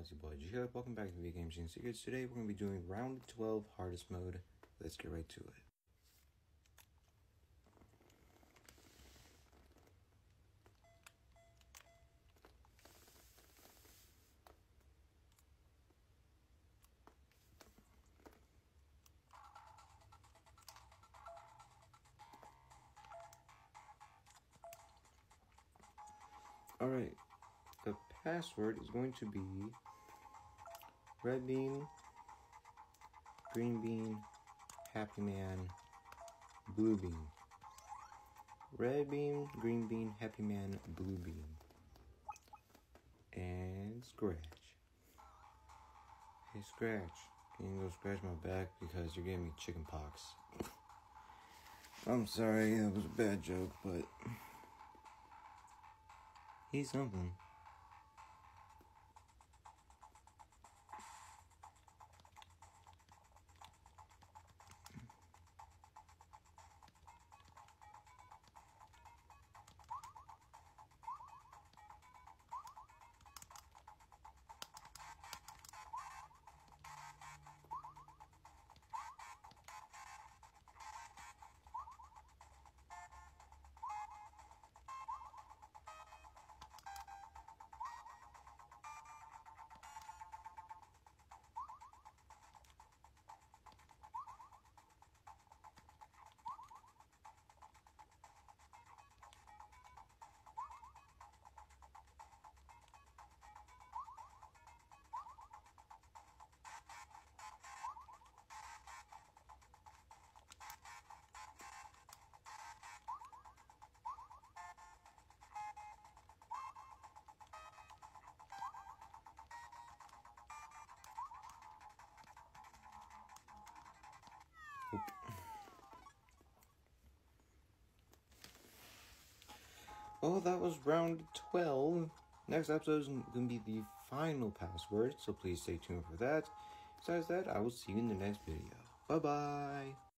it's your boy Jihad. Welcome back to Video Games and Secrets. Today we're going to be doing round 12 hardest mode. Let's get right to it. Alright, the password is going to be red bean, green bean, happy man, blue bean. Red bean, green bean, happy man, blue bean. And scratch. Hey, scratch. Can you go scratch my back because you're giving me chicken pox? I'm sorry, that was a bad joke, but he's something. Well, that was round 12. Next episode is going to be the final password, so please stay tuned for that. Besides that, I will see you in the next video. Bye bye.